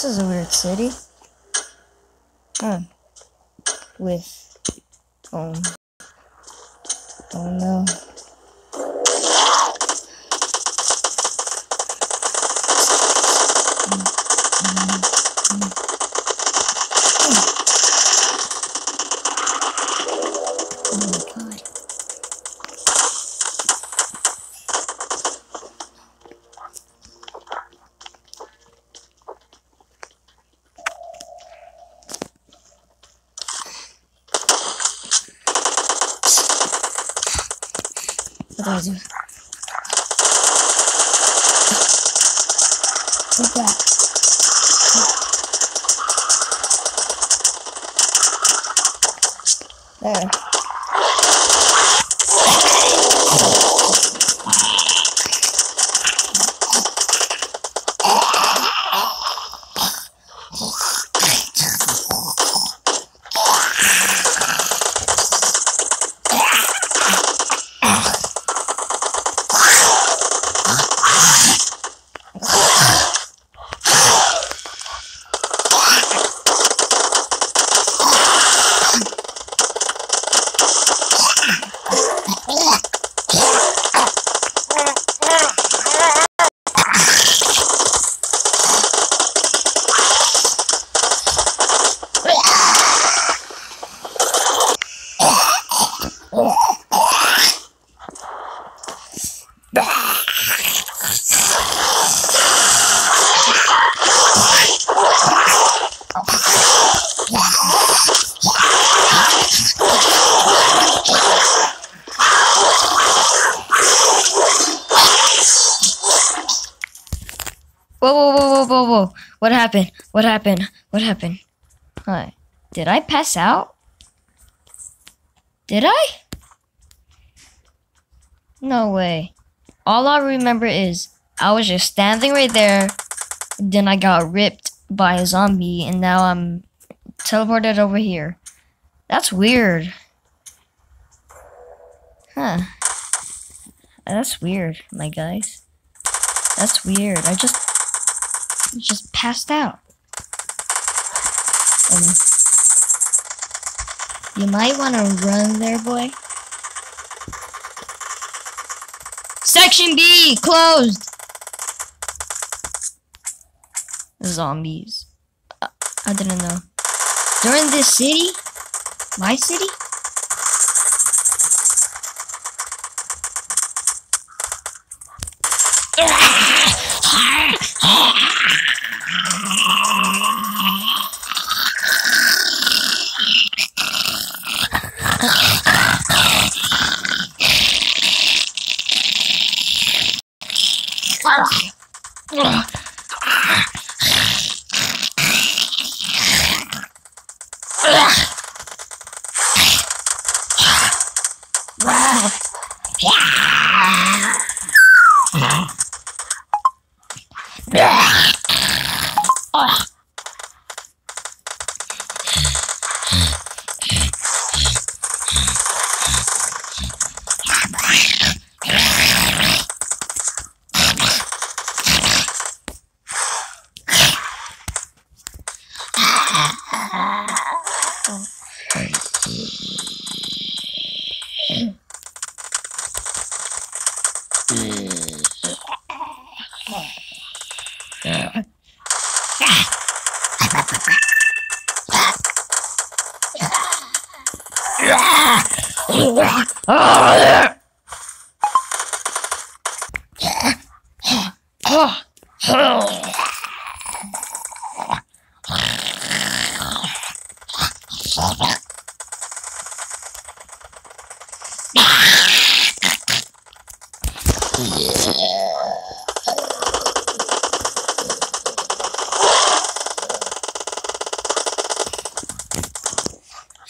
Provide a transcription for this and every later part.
This is a weird city. Huh. With um oh no. Oh There. Whoa, whoa, whoa, whoa, whoa, whoa. What happened? What happened? What happened? Hi. Did I pass out? Did I? No way. All I remember is I was just standing right there. Then I got ripped by a zombie, and now I'm teleported over here. That's weird. Huh. That's weird, my guys. That's weird. I just just passed out. Um, you might want to run there, boy. Section B closed. Zombies. Uh, I didn't know. They're in this city? My city?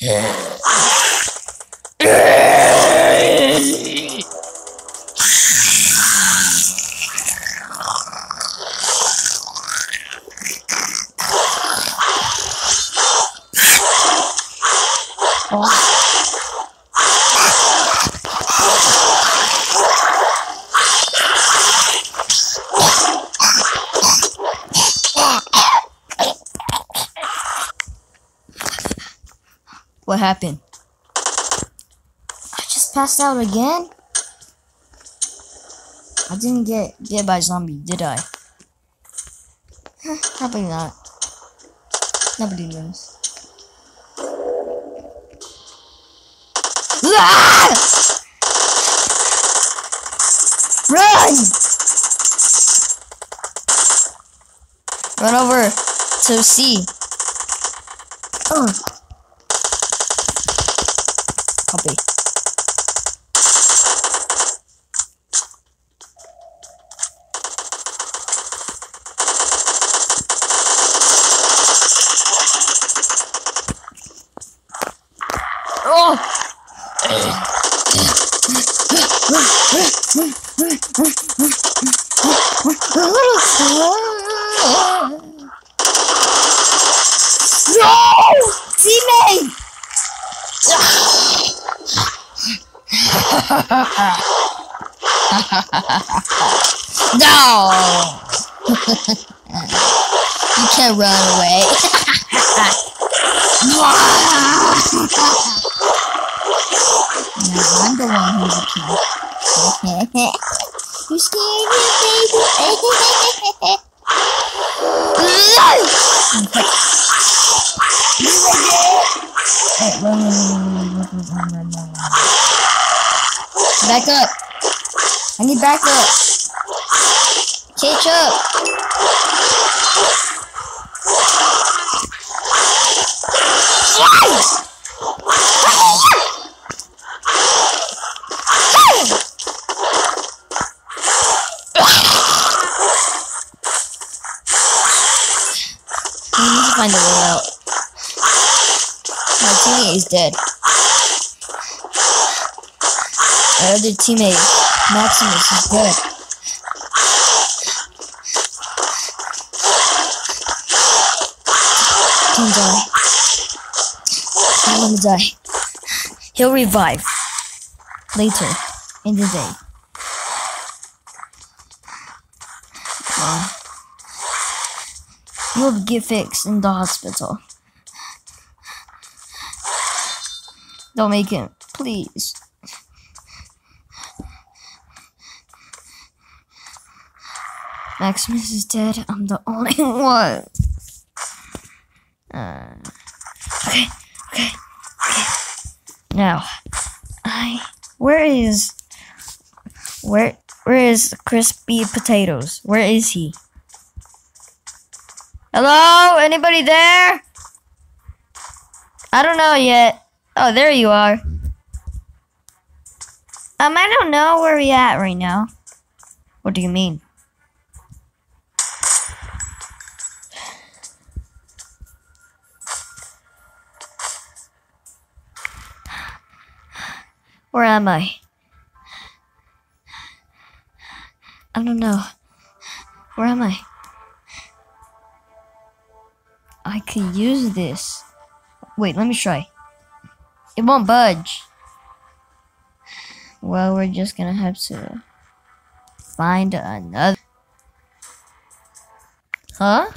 Yeah. What happened? I just passed out again? I didn't get get by zombie, did I? Probably not. Nobody knows. Ah! Run! Run over to C. Oh. Copy. Oh! No! Teammate! no! you can't run away. no, I'm the one who's a kid. you scared me, baby. Back up. I need back up. Catch up. We need to find a way out. My teammate is dead. Our other teammate, Maximus, is dead. Don't die. Don't want to die. He'll revive later in the day. Uh, You'll get fixed in the hospital. Don't make him, please. Maximus is dead. I'm the only one. Uh, okay, okay, okay. Now, I. Where is. Where where is crispy potatoes? Where is he? Hello? Anybody there? I don't know yet. Oh, there you are. Um, I don't know where we at right now. What do you mean? Where am I? I don't know. Where am I? I could use this. Wait, let me try. It won't budge. Well, we're just gonna have to find another. Huh?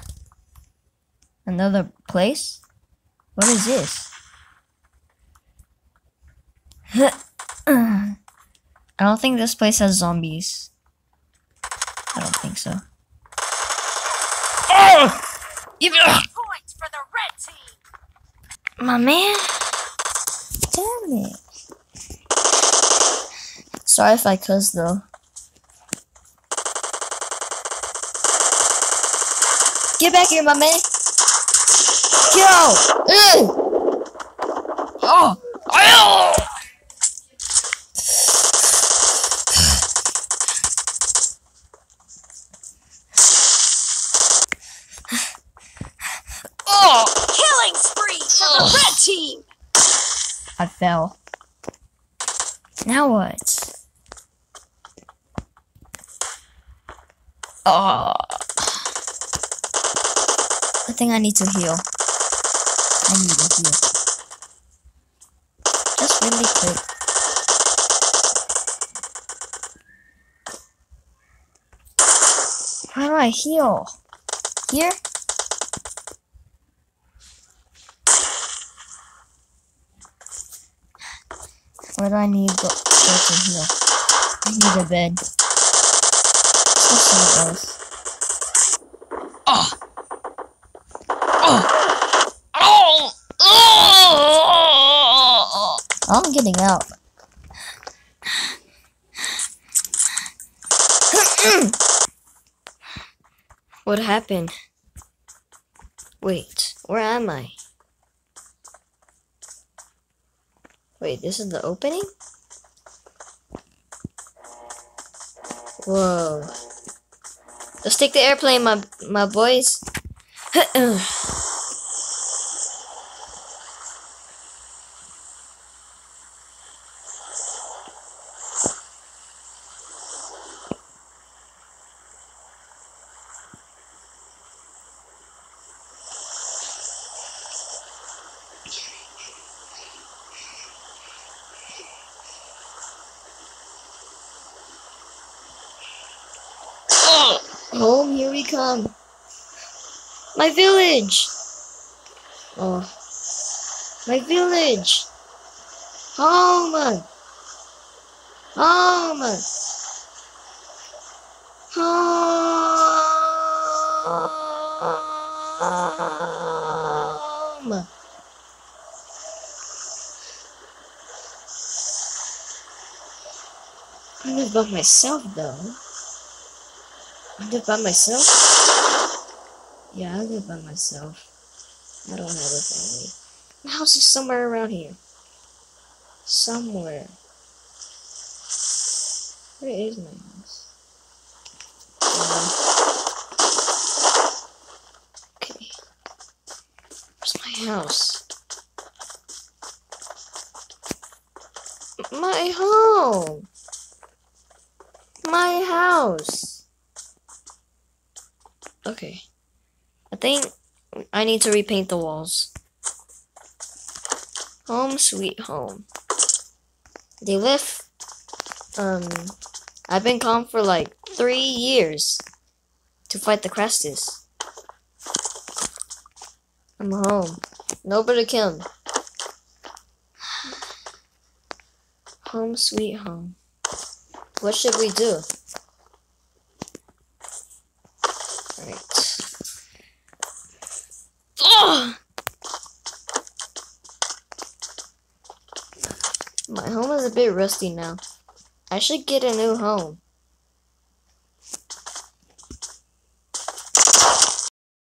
Another place? What is this? I don't think this place has zombies. I don't think so. Oh! Give it Points for the red team. My man. Damn it. Sorry if I cuss though. Get back here, my man. Go! Ugh! Oh! Fell. Now what? Oh. I think I need to heal. I need to heal. Just really quick. How do I heal? Here? Where do I need go, go here? I need a bed. Go else. Oh. Oh. Oh. Oh. I'm getting out. what happened? Wait, where am I? Wait, this is the opening? Whoa. Let's take the airplane, my my boys. Home, here we come. My village. Oh, my village. Home. Home. Home. I live by myself though. I live by myself? Yeah, I live by myself. I don't have a family. My house is somewhere around here. Somewhere. Where is my house? Okay. Where's my house? My home! My house! Okay. I think I need to repaint the walls. Home sweet home. They live um I've been calm for like three years to fight the Crestus. I'm home. Nobody me. Home sweet home. What should we do? Right. Oh! My home is a bit rusty now. I should get a new home.